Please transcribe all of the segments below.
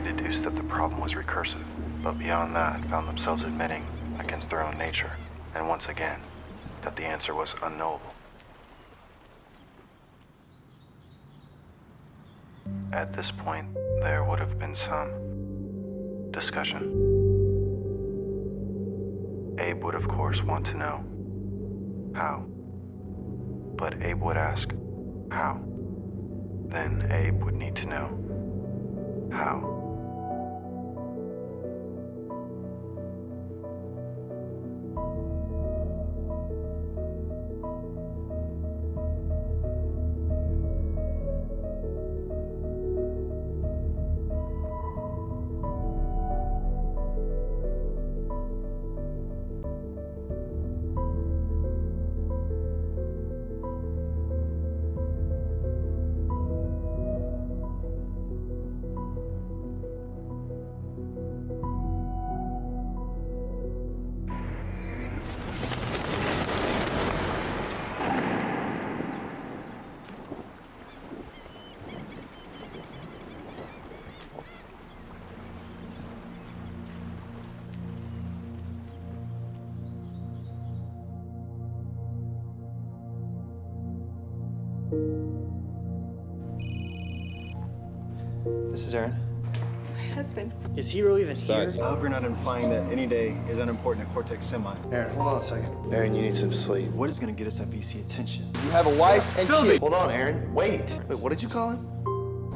they deduced that the problem was recursive, but beyond that, found themselves admitting, against their own nature, and once again, that the answer was unknowable. At this point, there would have been some discussion. Abe would, of course, want to know how. But Abe would ask, how? Then Abe would need to know how. Is Aaron. My husband. Is Hero even Besides, here? I hope you're not implying that any day is unimportant at Cortex Semi. Aaron, hold on a second. Aaron, you need some sleep. What is gonna get us that VC attention? You have a wife and kid. Hold on, Aaron. Wait. Wait, what did you call him?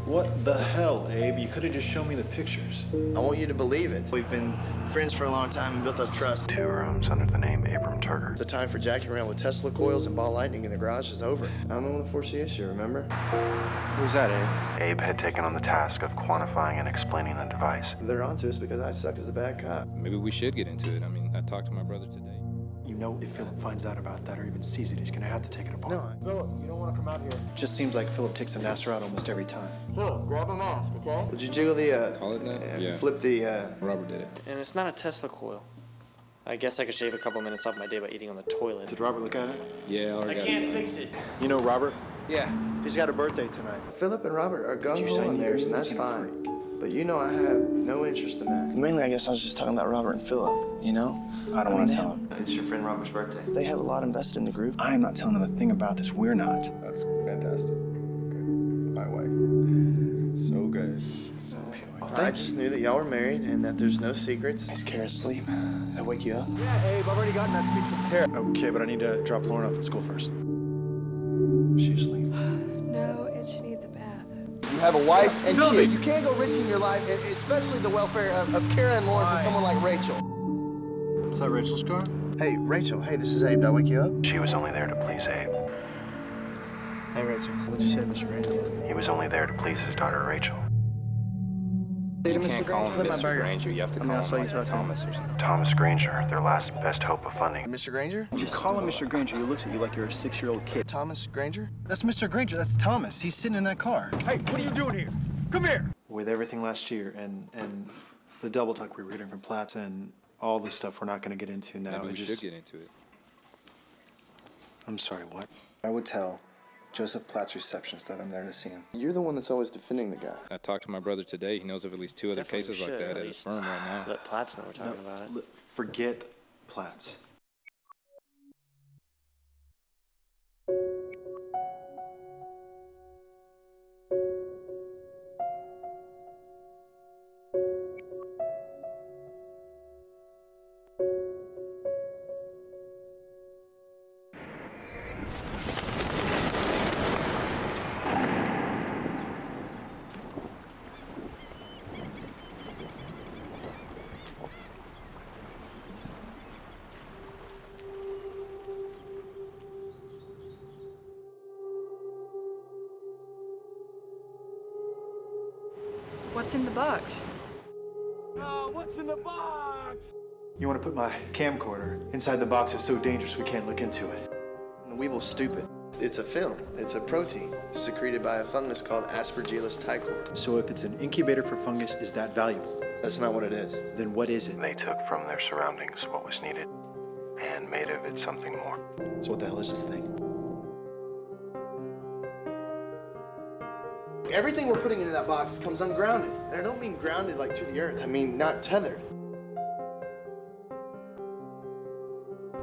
What the hell, Abe? You could have just shown me the pictures. I want you to believe it. We've been friends for a long time and built up trust. Two rooms under the name Abram Turger. The time for jacking around with Tesla coils and ball lightning in the garage is over. I'm the one that forced the issue, remember? Who's that, Abe? Abe had taken on the task of quantifying and explaining the device. They're onto us because I sucked as a bad cop. maybe we should get into it. I mean, I talked to my brother today. You know, if Philip finds out about that or even sees it, he's gonna have to take it apart. No, Philip, you don't want to come out here. Just seems like Philip takes the Nasser out almost every time. Philip, grab a mask, okay? Would you jiggle the, uh, Call it that? and Yeah. flip the, uh, Robert did it. And it's not a Tesla coil. I guess I could shave a couple minutes off my day by eating on the toilet. Did Robert look at it? Yeah, I I got can't it. fix it. You know Robert? yeah. He's got a birthday tonight. Philip and Robert are gung you ho sign on theirs, and that's He's a fine. But you know I have no interest in that. Mainly, I guess I was just talking about Robert and Philip, you know? I don't want to tell him. It's your friend Robert's birthday. They have a lot invested in the group. I am not telling them a thing about this. We're not. That's fantastic. Good. My wife. So good. So pure. I just knew that y'all were married and that there's no secrets. Is Kara asleep? Did I wake you up? Yeah, Abe, I've already gotten that speech from Kara. Okay, but I need to drop Lauren off at school first. She's have a wife and kid. You can't go risking your life, especially the welfare of, of Kara and Lauren for someone like Rachel. Is that Rachel's car? Hey, Rachel. Hey, this is Abe. Did I wake you up? She was only there to please Abe. Hey, Rachel. What'd you say to Mr. Granger? He was only there to please his daughter Rachel. You can't call him Mr. Granger. You have to I mean, call I saw him you like him. Thomas or something. Thomas Granger, their last best hope of funding. Mr. Granger? You call him Mr. Granger, he looks at you like you're a six-year-old kid. Thomas Granger? That's Mr. Granger. That's Thomas. He's sitting in that car. Hey, what are you doing here? Come here. With everything last year and and the double talk we were getting from Platts and all the stuff we're not going to get into now. Maybe we just, should get into it. I'm sorry, what? I would tell Joseph Platt's receptionist that I'm there to see him. You're the one that's always defending the guy. I talked to my brother today. He knows of at least two other Definitely cases like that at at his firm right now. Let Platts know we're talking about it. L- Forget Platts. What's in the box? Oh, what's in the box? You want to put my camcorder inside the box It's so dangerous we can't look into it. The Weeble's stupid. It's a film. It's a protein secreted by a fungus called Aspergillus ticor. So if it's an incubator for fungus, is that valuable? That's not what it is. Then what is it? They took from their surroundings what was needed and made of it something more. So what the hell is this thing? Everything we're putting into that box comes ungrounded. And I don't mean grounded like to the earth, I mean not tethered.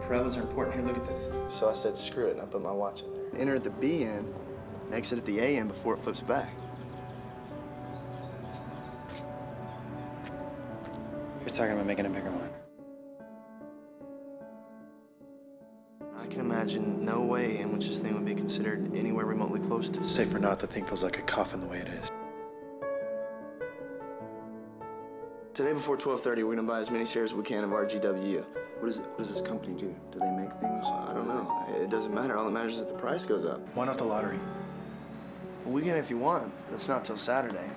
Parabola's are important. Here, look at this. So I said, screw it, and I put my watch in there. Enter at the B end, and exit at the A end before it flips back. You're talking about making a bigger one. I can imagine no way in which this thing would be considered anywhere remotely close to Safe or not, the thing feels like a coffin the way it is. Today before 12:30, we're gonna buy as many shares as we can of RGW. What, is, what does this company do? Do they make things? I don't know. It doesn't matter. All that matters is that the price goes up. Why not the lottery? Well, we can if you want, but it's not till Saturday.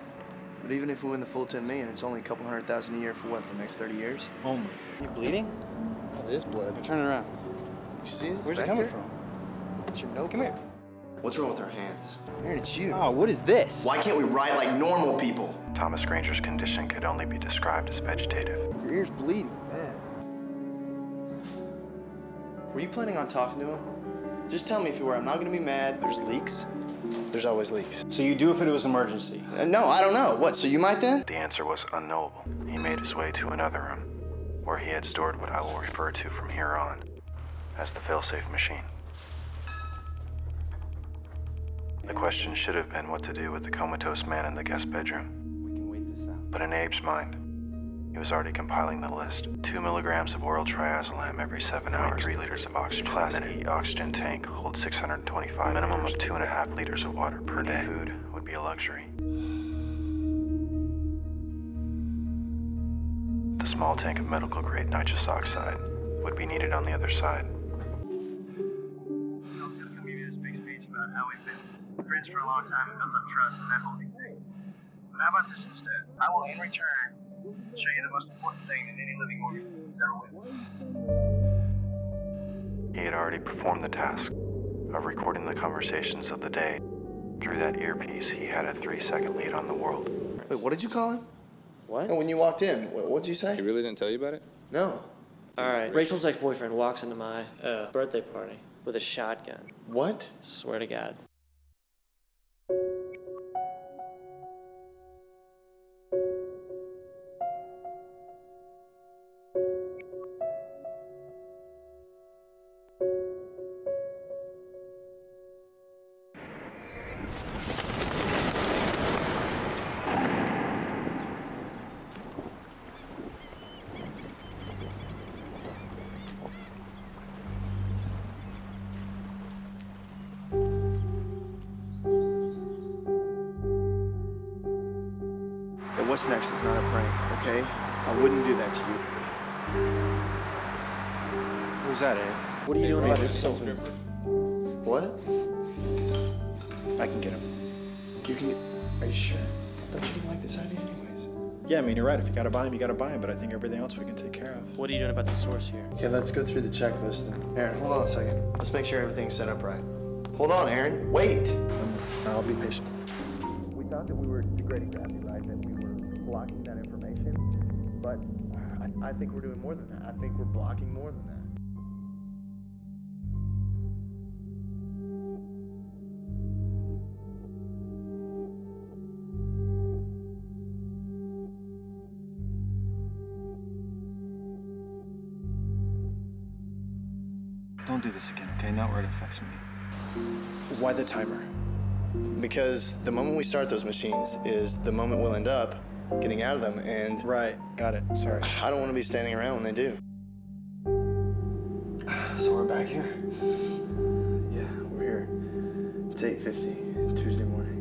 But even if we win the full 10 million, it's only a couple hundred thousand a year for what, the next 30 years? Only. You bleeding? It is blood. Turn it around. You see it? It's Where's it coming there. from? It's your notebook. Come here. What's wrong with our hands? Aaron, it's you. Oh, what is this? Why can't we write like normal people? Thomas Granger's condition could only be described as vegetative. Your ear's bleeding, man. Were you planning on talking to him? Just tell me if you were. I'm not gonna be mad. There's leaks. There's always leaks. So you do if it was emergency. Uh, no, I don't know. What? So you might then? The answer was unknowable. He made his way to another room, where he had stored what I will refer to from here on as the failsafe machine. The question should have been what to do with the comatose man in the guest bedroom. We can wait this out. But in Abe's mind, he was already compiling the list. Two milligrams of oral triazolam every seven hours, three liters of oxygen. Class E oxygen tank holds 625. Minimum of two and a half liters of water per day. Food would be a luxury. The small tank of medical grade nitrous oxide would be needed on the other side. Friends for a long time and built up trust and that whole thing. But how about this instead? I will, in return, show you the most important thing that any living organism has ever witnessed. He had already performed the task of recording the conversations of the day. Through that earpiece, he had a three second lead on the world. Wait, what did you call him? What? Oh, when you walked in, what, what'd you say? He really didn't tell you about it? No. All right. Rachel's ex-boyfriend walks into my uh, birthday party with a shotgun. What? Swear to God. What's next is not a prank, okay? I wouldn't do that to you. Who's that, Abe? What are you doing about this sofa? What? I can get him. You can get. Are you sure? I thought you didn't like this idea, anyways. Yeah, I mean, you're right. If you gotta buy him, you gotta buy him. But I think everything else we can take care of. What are you doing about the source here? Okay, let's go through the checklist then. Aaron, hold on a second. Let's make sure everything's set up right. Hold on, Aaron. Wait. Um, I'll be patient. I, I think we're doing more than that. I think we're blocking more than that. Don't do this again, okay? Not where it affects me. Why the timer? Because the moment we start those machines is the moment we'll end up getting out of them, and Right, got it. Sorry. I don't want to be standing around when they do. So we're back here? Yeah, we're here. It's 8.50, Tuesday morning.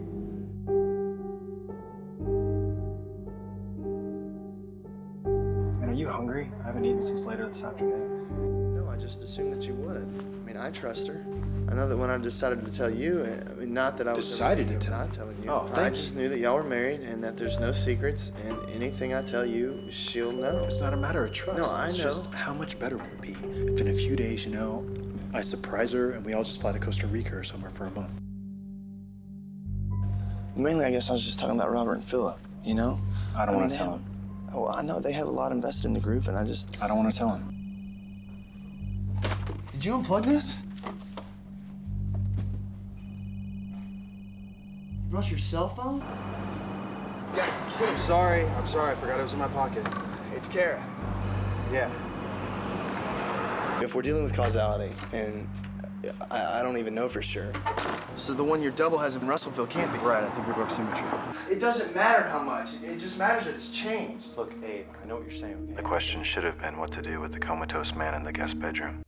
And are you hungry? I haven't eaten since later this afternoon. No, I just assumed that you would. I mean, I trust her. I know that when I decided to tell you, eh, I mean, not that I was Decided to ever tell not telling you. Oh, I thank just knew that y'all were married and that there's no secrets, and anything I tell you, she'll know. It's not a matter of trust. No, I it's know. just how much better will it be if in a few days, you know, I surprise her and we all just fly to Costa Rica or somewhere for a month. Mainly, I guess I was just talking about Robert and Philip. You know? I don't mean, want they to tell have- him. Oh, I know they have a lot invested in the group, and I just. I don't want to tell him. Did you unplug this? Brought your cell phone? Yeah, I'm sorry. I'm sorry. I forgot it was in my pocket. It's Kara. Yeah. If we're dealing with causality, and I, I don't even know for sure. So the one your double has in Russellville can't be. Right, I think we broke symmetry. It doesn't matter how much. It just matters that it's changed. Look, Abe, I know what you're saying, okay? The question should have been what to do with the comatose man in the guest bedroom.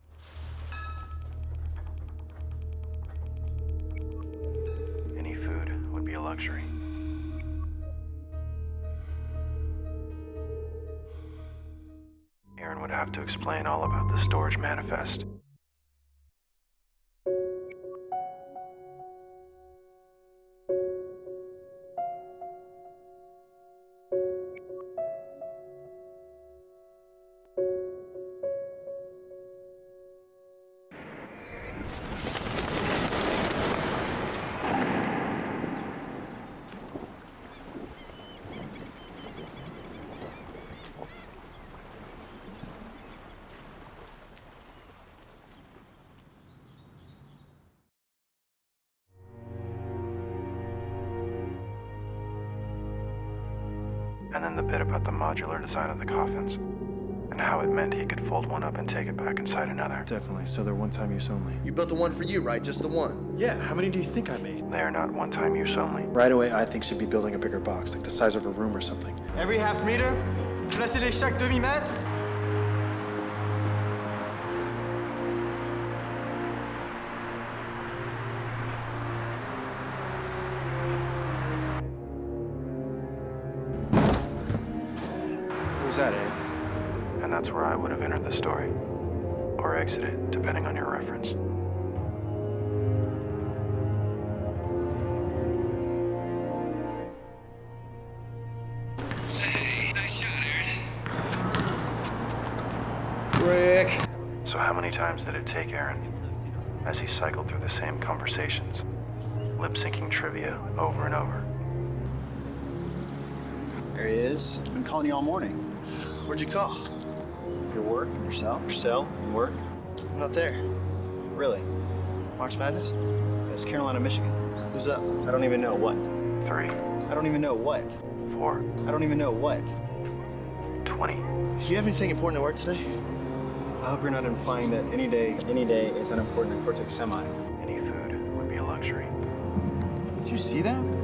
Luxury. Aaron would have to explain all about the storage manifest. And then the bit about the modular design of the coffins, and how it meant he could fold one up and take it back inside another. Definitely, so they're one-time use only. You built the one for you, right? Just the one. Yeah, how many do you think I made? They are not one time use only. Right away, I think should be building a bigger box, like the size of a room or something. Every half meter, placez-les chaque demi-mètre. That, Abe? And that's where I would have entered the story. Or exited, depending on your reference. Rick. So, how many times did it take Aaron as he cycled through the same conversations, lip syncing trivia over and over? There he is. I've been calling you all morning. Where'd you call? Your work, your cell, your cell, and work. I'm not there. Really? March Madness? It's Carolina, Michigan. Who's up? I don't even know what. Three, I don't even know what. four, I don't even know what. twenty. You have anything important at work today? I hope you're not implying that any day, any day is unimportant at Cortex Semi. Any food would be a luxury. Did you see that?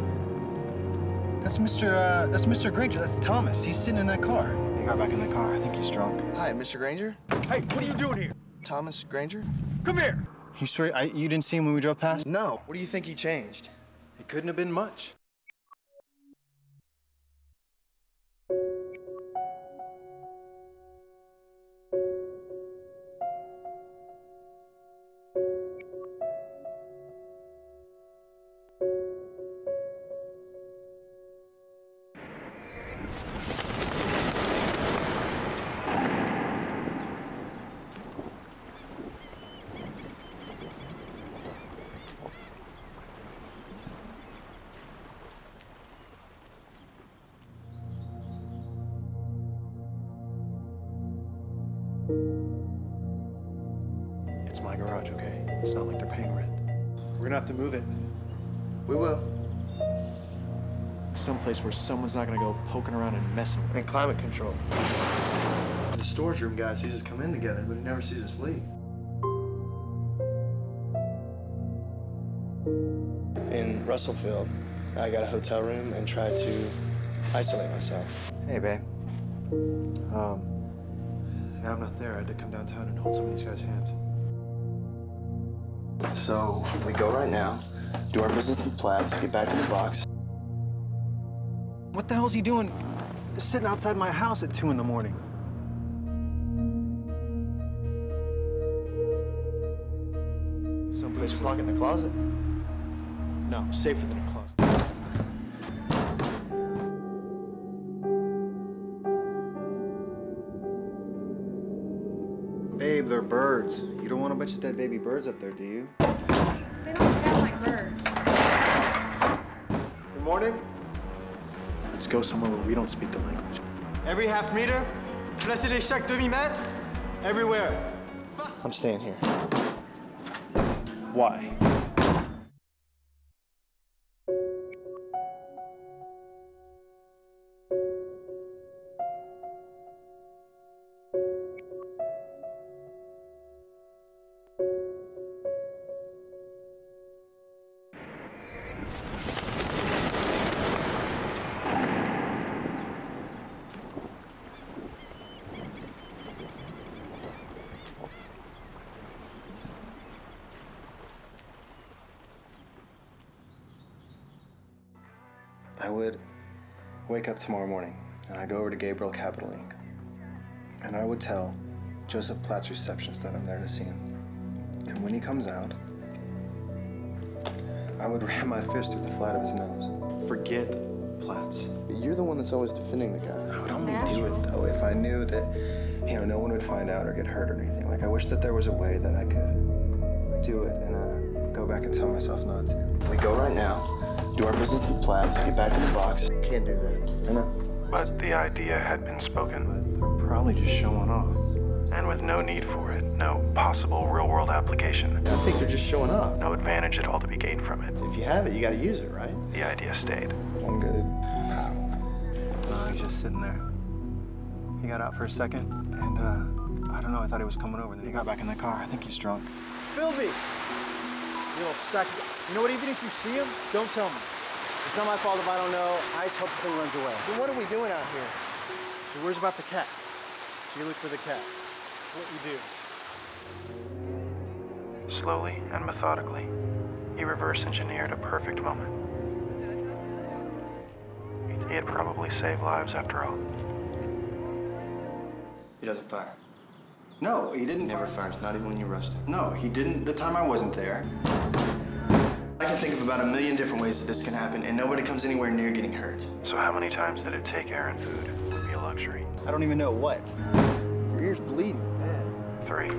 That's Mr. Uh, that's Mr. Granger. That's Thomas. He's sitting in that car. He got back in the car. I think he's drunk. Hi, Mr. Granger. Hey, what are you doing here? Thomas Granger? Come here. You swear I, you didn't see him when we drove past? No. What do you think he changed? It couldn't have been much. Garage, okay? It's not like they're paying rent. We're gonna have to move it. We will. Someplace where someone's not gonna go poking around and messing with it. And climate control. The storage room guy sees us come in together, but he never sees us leave. In Russellfield, I got a hotel room and tried to isolate myself. Hey, babe. Um, yeah, I'm not there. I had to come downtown and hold some of these guys' hands. So we go right now, do our business with Platts, get back in the box. What the hell's he doing? Just sitting outside my house at two in the morning. Someplace Just lock in the closet. No, safer than a closet. Bunch of dead baby birds up there, do you? They don't sound like birds. Good morning. Let's go somewhere where we don't speak the language. Every half meter, placez-les chaque demi-mètre. Everywhere. I'm staying here. Why? I would wake up tomorrow morning and I'd go over to Gabriel Capital Inc. And I would tell Joseph Platt's receptionist that I'm there to see him. And when he comes out, I would ram my fist through the flat of his nose. Forget Platts. You're the one that's always defending the guy. I would only do it though if I knew that, you know, no one would find out or get hurt or anything. Like I wish that there was a way that I could do it and uh, go back and tell myself not to. We go right now, do our business with Platts, get back in the box. Can't do that. I know. But the idea had been spoken, They're probably just showing off. and with no need for it, no possible real world application, I think they're just showing off. no advantage at all to be gained from it, If you have it, you gotta use it, right? the idea stayed. I'm good. How? No, he's just sitting there. He got out for a second, and uh, I don't know. I thought he was coming over. Then he got back in the car. I think he's drunk. Philby! You little sack. You know what? Even if you see him, don't tell me. It's not my fault if I don't know. I just hope the thing runs away. Then what are we doing out here? He worries about the cat. So you look for the cat. That's what you do. Slowly and methodically, he reverse engineered a perfect moment. He had probably saved lives after all. He doesn't fire. No, he didn't. Never fires. Not even when you arrest him. No, he didn't. The time I wasn't there. I can think of about a million different ways that this can happen, and nobody comes anywhere near getting hurt. So how many times did it take Aaron food would be a luxury? I don't even know what. Your ear's bleeding. Man. Three,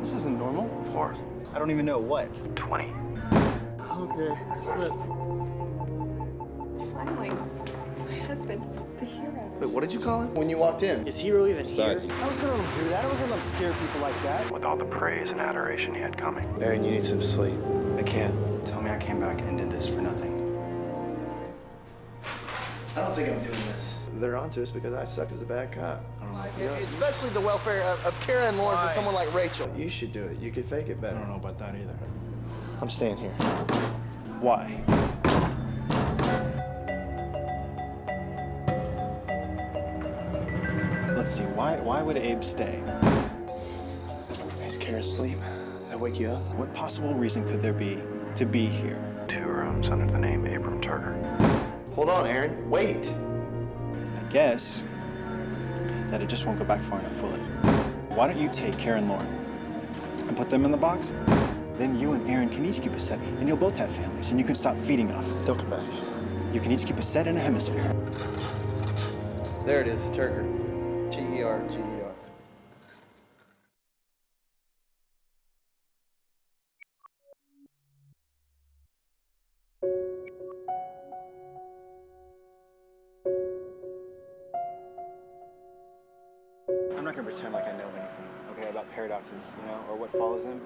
This isn't normal. four, I don't even know what. twenty. Okay, I slipped. Finally, my husband, the hero. Wait, what did you call him when you walked in? Is Hero even Besides, here? I was gonna do that. I wasn't gonna scare people like that. With all the praise and adoration he had coming. Aaron, you need some sleep. I can't. Tell me I came back and did this for nothing. I don't think I'm doing this. They're onto us because I sucked as a bad cop. I don't like know. Especially the welfare of, of Kara and Lawrence and someone like Rachel. You should do it. You could fake it better. I don't know about that either. I'm staying here. Why? Let's see. Why? Why would Abe stay? Is Kara asleep? Did I wake you up? What possible reason could there be to be here? Two rooms under the name Abram Turger. Hold on, Aaron. Wait. I guess that it just won't go back far enough, will it? Why don't you take Karen Lauren and put them in the box? Then you and Aaron can each keep a set, and you'll both have families, and you can stop feeding off it. Don't come back. You can each keep a set in a hemisphere. There it is, Turger. T Not gonna pretend like I know anything, okay, about paradoxes, you know, or what follows them.